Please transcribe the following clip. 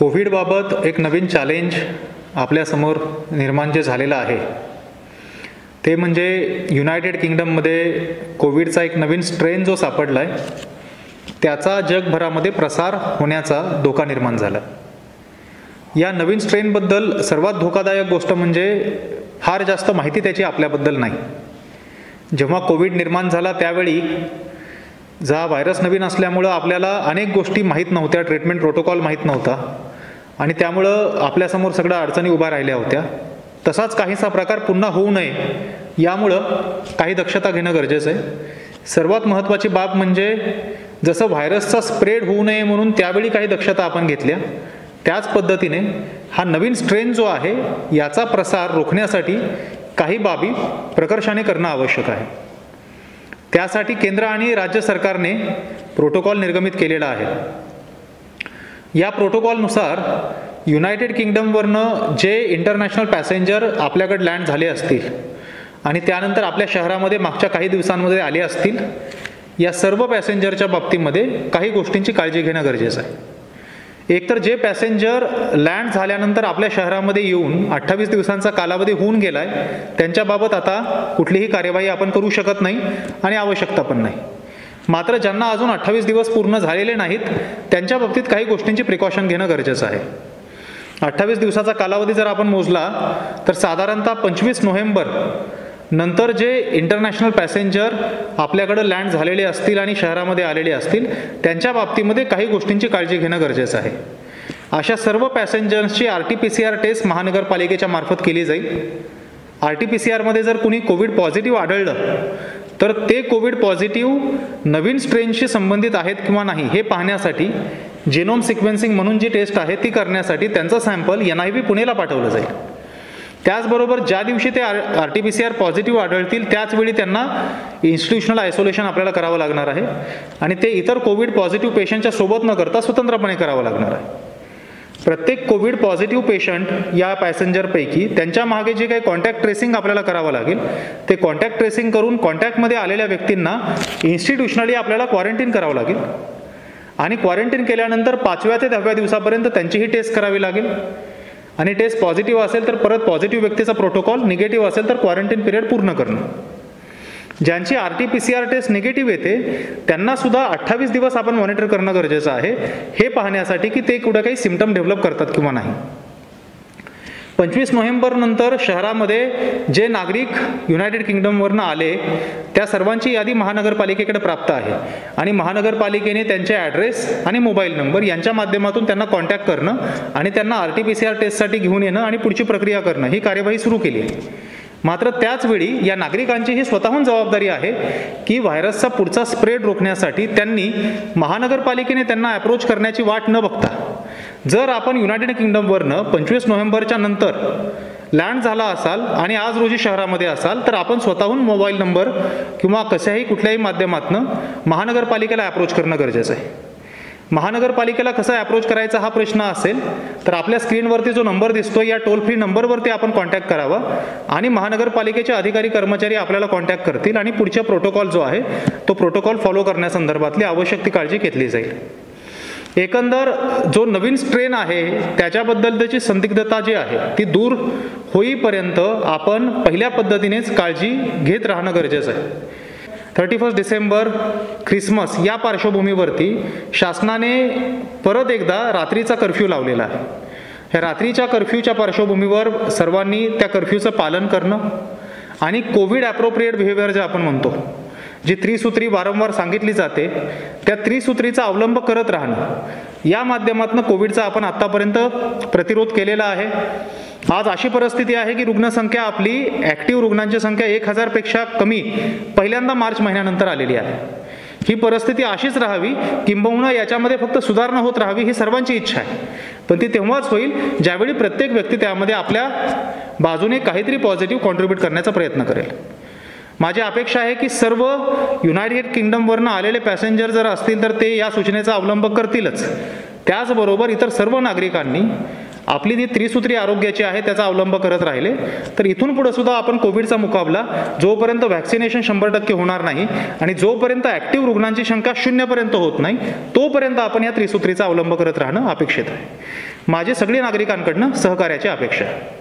कोविडबाबत एक नवीन चॅलेंज आपल्यासमोर निर्माण जे झालेलं आहे. ते म्हणजे युनायटेड किंगडममध्ये कोविडचा एक नवीन स्ट्रेन जो सापडला आहे त्याचा जगभरामध्ये प्रसार होण्याचा धोका निर्माण झाला. या नवीन स्ट्रेनबद्दल सर्वात धोकादायक गोष्ट म्हणजे फार जास्त माहिती त्याची आपल्याबद्दल नाही. जेव्हा कोविड निर्माण झाला त्यावेळी जा व्हायरस नवीन असल्यामुळं आपल्याला अनेक गोष्टी माहीत नव्हत्या ट्रीटमेंट प्रोटोकॉल माहीत नव्हता. आणि त्यामुळं आपल्यासमोर सगळ्या अडचणी उभ्या राहिल्या होत्या. तसाच काहीसा प्रकार पुन्हा होऊ नये यामुळं काही दक्षता घेणं गरजेचं आहे. सर्वात महत्त्वाची बाब म्हणजे जसं व्हायरसचा स्प्रेड होऊ नये म्हणून त्यावेळी काही दक्षता आपण घेतल्या त्याच पद्धतीने हा नवीन स्ट्रेन जो आहे याचा प्रसार रोखण्यासाठी काही बाबी प्रकर्षाने करणं आवश्यक आहे. त्यासाठी केंद्र आणि राज्य सरकारने प्रोटोकॉल निर्गमित केलेला आहे. या प्रोटोकॉलनुसार युनायटेड किंगडमवरनं जे इंटरनॅशनल पॅसेंजर आपल्याकडे लँड झाले असतील आणि त्यानंतर आपल्या शहरामध्ये मागच्या काही दिवसांमध्ये आले असतील या सर्व पॅसेंजरच्या बाबतीमध्ये काही गोष्टींची काळजी घेणं गरजेचं आहे. एकतर जे पॅसेंजर लँड झाल्यानंतर आपल्या शहरामध्ये येऊन अठ्ठावीस दिवसांचा कालावधी होऊन गेला आहे त्यांच्याबाबत आता कुठलीही कार्यवाही आपण करू शकत नाही आणि आवश्यकता पण नाही. मात्र ज्यांना अजून अठ्ठावीस दिवस पूर्ण झालेले नाहीत त्यांच्या बाबतीत काही गोष्टींची प्रिकॉशन घेणं गरजेचं आहे. अठ्ठावीस दिवसाचा कालावधी जर आपण मोजला तर साधारणतः पंचवीस नोव्हेंबर नंतर जे इंटरनॅशनल पॅसेंजर आपल्याकडं लँड झालेले असतील आणि शहरामध्ये आलेले असतील त्यांच्या बाबतीमध्ये काही गोष्टींची काळजी घेणं गरजेचं आहे. अशा सर्व पॅसेंजर्सची R T P C R test महानगरपालिकेच्या मार्फत केली जाईल. आर टी पी सी आरमध्ये जर कुणी कोविड पॉझिटिव्ह आढळलं तर ते कोविड पॉझिटिव्ह नवीन स्ट्रेनशी संबंधित आहेत किंवा नाही हे पाहण्यासाठी जेनोम सिक्वेन्सिंग म्हणून जी टेस्ट आहे ती करण्यासाठी त्यांचं सॅम्पल एन आय व्ही पुणेला पाठवलं जाईल. त्याचबरोबर ज्या दिवशी ते R R T P C R positive आढळतील त्याचवेळी त्यांना इन्स्टिट्यूशनल आयसोलेशन आपल्याला करावं लागणार आहे. आणि ते इतर कोविड पॉझिटिव्ह पेशंटच्या सोबत न करता स्वतंत्रपणे करावं लागणार आहे. प्रत्येक कोविड पॉझिटिव्ह पेशंट या पॅसेंजरपैकी त्यांच्या मागे जे काही कॉन्टॅक्ट ट्रेसिंग आपल्याला करावं लागेल ते कॉन्टॅक्ट ट्रेसिंग करून कॉन्टॅक्टमध्ये आलेल्या व्यक्तींना इन्स्टिट्यूशनली आपल्याला क्वारंटीन करावं लागेल. आणि क्वारंटीन केल्यानंतर पाचव्या ते दहाव्या दिवसापर्यंत त्यांचीही टेस्ट करावी लागेल. आणि टेस्ट पॉझिटिव्ह असेल तर परत पॉझिटिव्ह व्यक्तीचा प्रोटोकॉल निगेटिव्ह असेल तर क्वारंटीन पिरियड पूर्ण करणं. ज्यांची R T P C R test negative येते त्यांना सुद्धा अठ्ठावीस दिवस आपण मॉनिटर करणं गरजेचं आहे. पाहण्यासाठी की ते कुठं काही सिमटम डेव्हलप करतात किंवा नाही. पंचवीस नोव्हेंबर नंतर शहरामध्ये जे नागरिक युनायटेड किंगडमवरनं आले त्या सर्वांची यादी महानगरपालिकेकडे प्राप्त आहे. आणि महानगरपालिकेने त्यांचे ॲड्रेस आणि मोबाईल नंबर यांच्या माध्यमातून त्यांना कॉन्टॅक्ट करणं आणि त्यांना R T P C R टेस्टसाठी घेऊन येणं आणि पुढची प्रक्रिया करणं ही कार्यवाही सुरू केली. आहे मात्र त्याचवेळी या नागरिकांची ही स्वतःहून जबाबदारी आहे की व्हायरसचा पुढचा स्प्रेड रोखण्यासाठी त्यांनी महानगरपालिकेने त्यांना अप्रोच करण्याची वाट न बघता जर आपण युनायटेड किंगडमवरनं पंचवीस नोव्हेंबरच्या नंतर लँड झाला असाल आणि आज रोजी शहरामध्ये असाल तर आपण स्वतःहून मोबाईल नंबर किंवा कशाही कुठल्याही माध्यमातनं महानगरपालिकेला अप्रोच करणं गरजेचं आहे. महानगरपालिकेला कसं अप्रोच करायचा हा प्रश्न असेल तर आपल्या स्क्रीनवरती जो नंबर दिसतो या टोल फ्री नंबरवरती आपण कॉन्टॅक्ट करावा. आणि महानगरपालिकेचे अधिकारी कर्मचारी आपल्याला कॉन्टॅक्ट करतील आणि पुढच्या प्रोटोकॉल जो आहे तो प्रोटोकॉल फॉलो करण्यासंदर्भातली आवश्यक ती काळजी घेतली जाईल. एकंदर जो नवीन स्ट्रेन आहे त्याच्याबद्दल त्याची संदिग्धता जी आहे ती दूर होईपर्यंत आपण पहिल्या पद्धतीनेच काळजी घेत राहणं गरजेचं आहे. थर्टी फर्स्ट डिसेंबर ख्रिसमस या पार्श्वभूमीवरती शासनाने परत एकदा रात्रीचा कर्फ्यू लावलेला आहे. ह्या रात्रीच्या कर्फ्यूच्या पार्श्वभूमीवर सर्वांनी त्या कर्फ्यूचं पालन करणं आणि कोविड ॲप्रोप्रिएट बिहेवियर जे आपण म्हणतो जी त्रिसूत्री वारंवार सांगितली जाते त्या त्रिसूत्रीचा अवलंब करत राहणं या माध्यमातून कोविडचा आपण आत्तापर्यंत प्रतिरोध केलेला आहे. आज अशी परिस्थिती आहे की रुग्णसंख्या आपली ॲक्टिव्ह रुग्णांची संख्या एक हजारपेक्षा कमी पहिल्यांदा मार्च महिन्यानंतर आलेली आहे. ही परिस्थिती अशीच राहावी किंबहुना याच्यामध्ये फक्त सुधारणा होत राहावी ही सर्वांची इच्छा आहे. पण ती तेव्हाच होईल ज्यावेळी प्रत्येक व्यक्ती त्यामध्ये आपल्या बाजूने काहीतरी पॉझिटिव्ह कॉन्ट्रीब्यूट करण्याचा प्रयत्न करेल. माझी अपेक्षा आहे की सर्व युनायटेड किंगडमवरनं आलेले पॅसेंजर जर असतील तर ते या सूचनेचा अवलंब करतीलच. त्याचबरोबर इतर सर्व नागरिकांनी आपली जी त्रिसूत्री आरोग्याची आहे त्याचा अवलंब करत राहिले. तर इथून पुढे सुद्धा आपण कोविडचा मुकाबला जोपर्यंत व्हॅक्सिनेशन शंभर टक्के होणार नाही आणि जोपर्यंत ॲक्टिव्ह रुग्णांची शंका शून्यपर्यंत होत नाही तोपर्यंत आपण या त्रिसूत्रीचा अवलंब करत राहणं अपेक्षित आहे. माझे सगळे नागरिकांकडनं सहकार्याची अपेक्षा आहे.